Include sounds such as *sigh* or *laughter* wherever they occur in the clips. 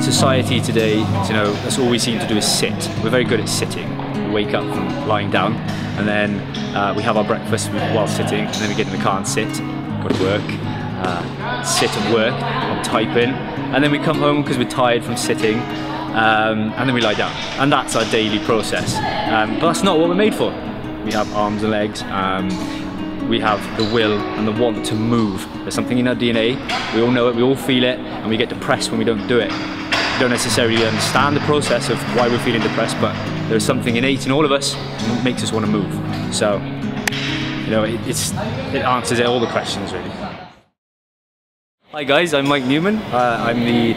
Society today, you know, that's all we seem to do is sit. We're very good at sitting. We wake up from lying down, and then uh, we have our breakfast while sitting, and then we get in the car and sit. Go to work, uh, sit at work, I'm typing, and then we come home because we're tired from sitting, um, and then we lie down. And that's our daily process. Um, but that's not what we're made for. We have arms and legs. Um, we have the will and the want to move. There's something in our DNA. We all know it. We all feel it, and we get depressed when we don't do it. We don't necessarily understand the process of why we're feeling depressed, but there's something innate in all of us that makes us want to move. So, you know, it, it's it answers all the questions really. Hi guys, I'm Mike Newman. Uh, I'm the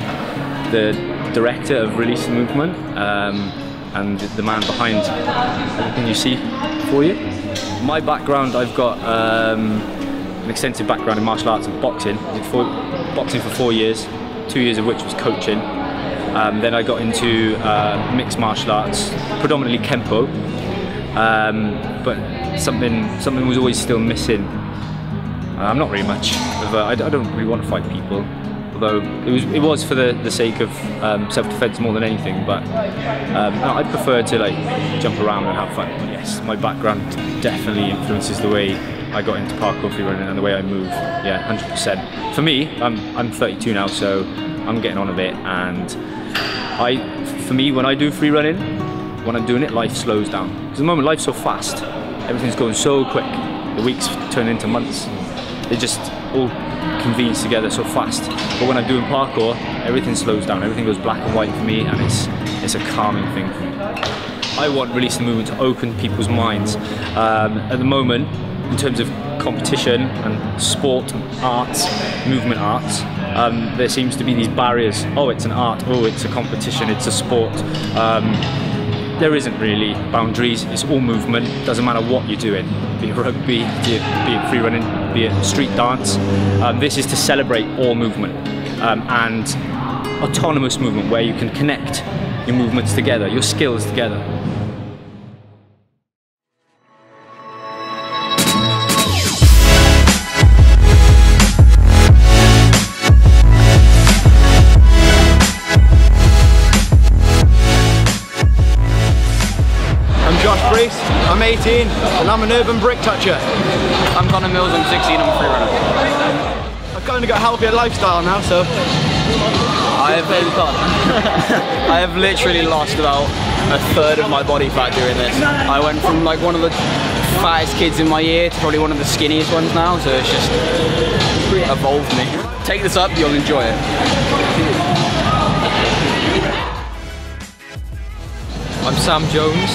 the director of Release the Movement um, and the man behind everything you see for you. My background, I've got um, an extensive background in martial arts and boxing. Did four, boxing for four years, two years of which was coaching. Um, then I got into uh, mixed martial arts, predominantly Kempo, um, but something something was always still missing. Uh, I'm not really much of a, I, I don't really want to fight people, although it was it was for the, the sake of um, self-defense more than anything. But um, I prefer to like jump around and have fun. But yes, my background definitely influences the way I got into parkour free running and the way I move. Yeah, 100%. For me, I'm I'm 32 now, so I'm getting on a bit, and I, for me, when I do free running, when I'm doing it, life slows down. Because at the moment, life's so fast, everything's going so quick. The weeks turn into months. They just all convenes together so fast. But when I'm doing parkour, everything slows down. Everything goes black and white for me, and it's it's a calming thing for me. I want Release the Movement to open people's minds. Um, at the moment, in terms of competition and sport, and arts, movement arts, um, there seems to be these barriers. Oh, it's an art. Oh, it's a competition. It's a sport. Um, there isn't really boundaries. It's all movement. Doesn't matter what you're doing. Be it rugby, be it, be it free running, be it street dance. Um, this is to celebrate all movement um, and autonomous movement, where you can connect your movements together, your skills together. 18 and I'm an urban brick toucher. I'm Connor Mills, I'm 16, I'm a free runner. I've kind of got a healthier lifestyle now, so I have, been *laughs* I have literally lost about a third of my body fat doing this. I went from like one of the fattest kids in my year to probably one of the skinniest ones now, so it's just evolved me. Take this up, you'll enjoy it. I'm Sam Jones,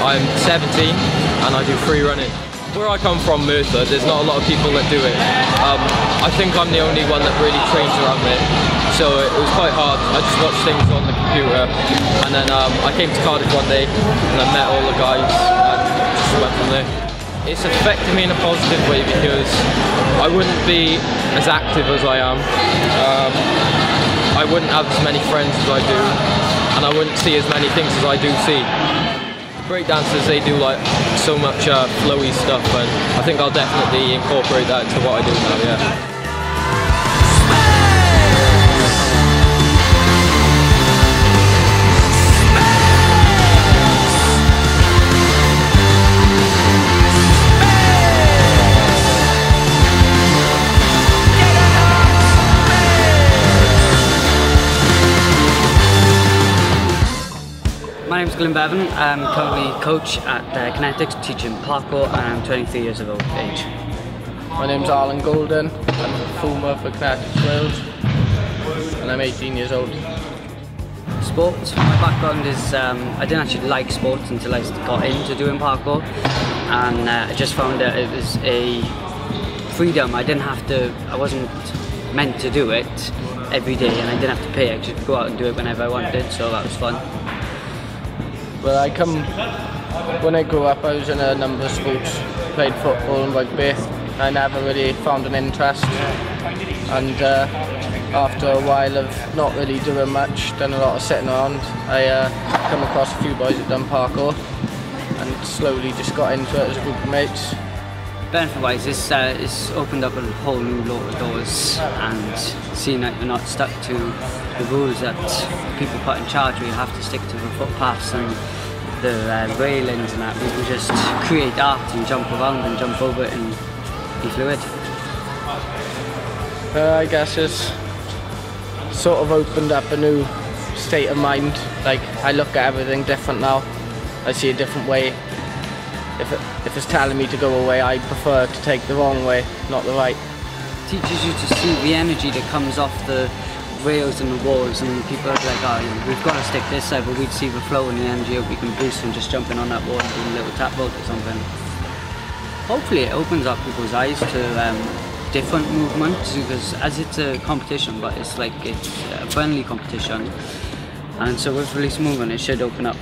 I'm 17 and I do free running. Where I come from, Merthyr, there's not a lot of people that do it. Um, I think I'm the only one that really trains around it, so it was quite hard. I just watched things on the computer and then um, I came to Cardiff one day and I met all the guys and just went from there. It's affected me in a positive way because I wouldn't be as active as I am. Um, I wouldn't have as many friends as I do and I wouldn't see as many things as I do see. Breakdancers, they do like so much uh, flowy stuff and I think I'll definitely incorporate that to what I do now, yeah. My name is Glyn Bevan. I'm currently coach at uh, Kinetics teaching parkour and I'm 23 years of age. My name's Alan Golden. I'm a former for Kinetics Wales and I'm 18 years old. Sports, my background is um, I didn't actually like sports until I got into doing parkour and uh, I just found that it was a freedom. I didn't have to, I wasn't meant to do it every day and I didn't have to pay. I could go out and do it whenever I wanted so that was fun. Well, I come, when I grew up I was in a number of sports, played football and rugby. I never really found an interest and uh, after a while of not really doing much, done a lot of sitting around, I uh, come across a few boys that done parkour and slowly just got into it as a group of mates. benefit wise, this uh, it's opened up a whole new lot of doors and seeing that you're not stuck to the rules that people put in charge where you have to stick to the footpaths and the uh, railings and that. We can just create art and jump around and jump over it and be fluid. Uh, I guess it's sort of opened up a new state of mind. Like I look at everything different now. I see a different way. If, it, if it's telling me to go away, I prefer to take the wrong way, not the right. teaches you to see the energy that comes off the rails and the walls and people are like, oh, we've got to stick this side, but we'd see the flow and the energy we can boost from just jumping on that wall and doing a little tap vote or something. Hopefully it opens up people's eyes to um, different movements because as it's a competition, but it's like it's a friendly competition. And so with release movement, it should open up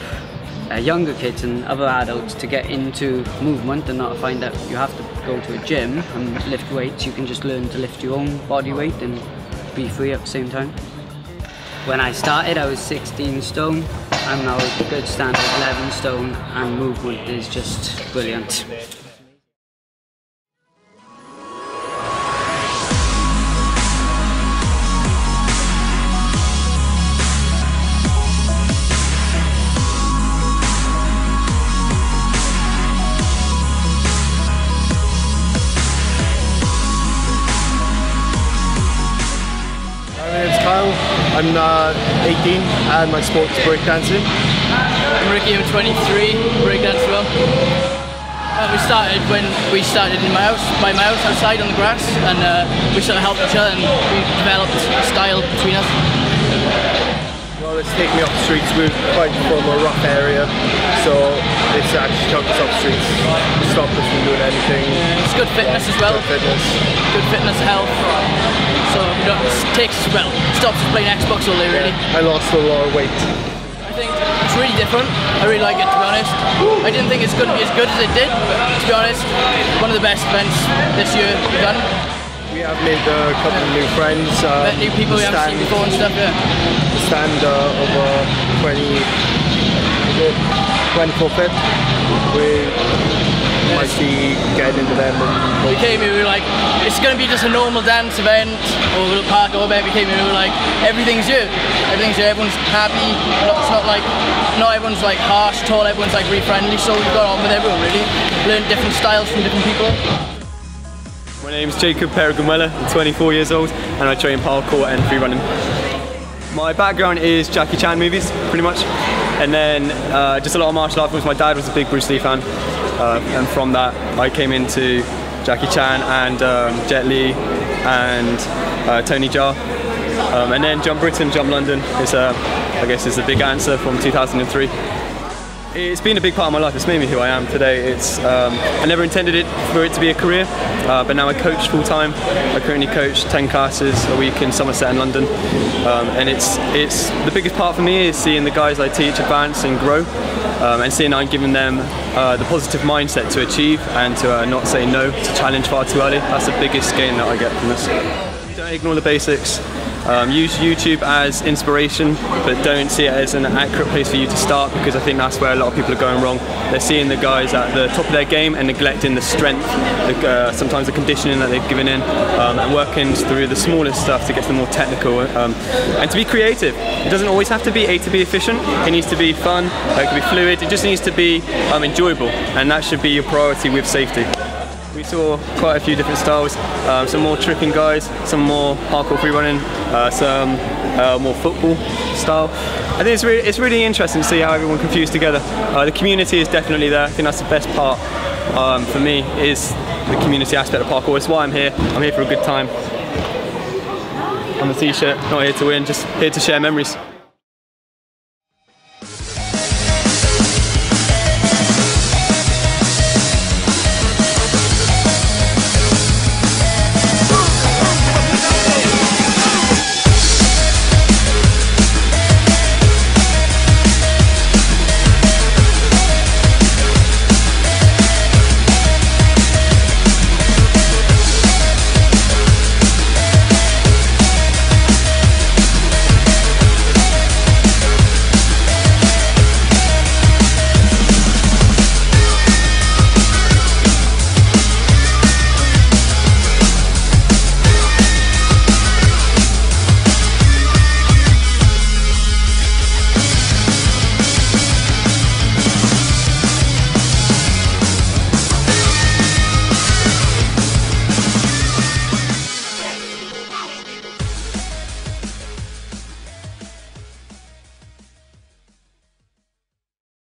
uh, younger kids and other adults to get into movement and not find that you have to go to a gym and lift weights. You can just learn to lift your own body weight and be free at the same time. When I started, I was 16 stone. I'm now a good standard 11 stone, and movement is just brilliant. I'm uh, 18 and my sport is breakdancing. I'm Ricky, I'm 23, breakdance as well. Uh, we started when we started in my house, by my house outside on the grass, and uh, we sort of helped each other and we developed a style between us. It's taken me off the streets. We're quite from a rough area, so it's actually chucked us off the streets. Stopped us from doing anything. It's good fitness as well, Good fitness. good fitness, health. So we don't, it takes well, stops us playing Xbox all day really. I lost a lot of weight. I think it's really different. I really like it to be honest. I didn't think it's going to be as good as it did. To be honest, one of the best events this year we've done. We have made a couple of new friends. Um, Met new people we haven't seen before and stuff. Yeah. The stand uh, over 20, is it 24 fit. We might be getting into them. And We came here, we were like, it's going to be just a normal dance event or a little parkour event. We came here, we were like, everything's here. Everything's here, everyone's happy. It's not like, not everyone's like harsh at all, everyone's like really friendly. So we've got on with everyone really. Learned different styles from different people. My name's Jacob Peregrine I'm 24 years old and I train parkour and free running. My background is Jackie Chan movies, pretty much, and then uh, just a lot of martial arts films. My dad was a big Bruce Lee fan, uh, and from that I came into Jackie Chan and um, Jet Li and uh, Tony Jaa. Um, and then Jump Britain, Jump London is, uh, I guess, is the big answer from 2003. It's been a big part of my life. It's made me who I am today. It's um, I never intended it for it to be a career, uh, but now I coach full time. I currently coach 10 classes a week in Somerset and London, um, and it's it's the biggest part for me is seeing the guys I teach advance and grow, um, and seeing I'm giving them uh, the positive mindset to achieve and to uh, not say no to challenge far too early. That's the biggest gain that I get from this. Don't ignore the basics. Um, use YouTube as inspiration, but don't see it as an accurate place for you to start because I think that's where a lot of people are going wrong. They're seeing the guys at the top of their game and neglecting the strength, the, uh, sometimes the conditioning that they've given in, um, and working through the smallest stuff to get to the more technical um, and to be creative. It doesn't always have to be A to be efficient. It needs to be fun. It can be fluid. It just needs to be um, enjoyable, and that should be your priority with safety. Saw quite a few different styles, um, some more tricking guys, some more hardcore free running, uh, some uh, more football style. I think it's really, it's really interesting to see how everyone can fuse together. Uh, the community is definitely there. I think that's the best part um, for me is the community aspect of parkour. It's why I'm here. I'm here for a good time. I'm a t-shirt, not here to win, just here to share memories.